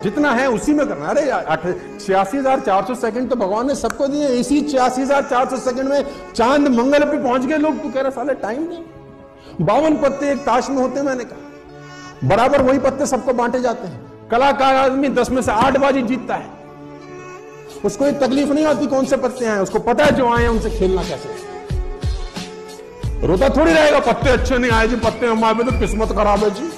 जितना है उसी में करना अरे छियासी हज़ार चार सौ सेकंड तो भगवान ने सबको दिए, इसी छियासी हज़ार चार सौ सेकंड में चाँद मंगल पे पहुँच गए लोग। तू कह रहा, साले टाइम नहीं। बावन पत्ते एक ताश में होते मैंने कहा। बराबर वही पत्ते सबको बांटे जाते हैं। कलाकार आदमी दस में से आठ बाजी जीतता है। उसको ये तकलीफ़ नहीं होती कौन से पत्ते आए उसको पता है जो आए हैं, उनसे खेलना कैसे रोता थोड़ी रहेगा, पत्ते अच्छे नहीं आए जी, पत्ते हमारे तो किस्मत खराब है जी।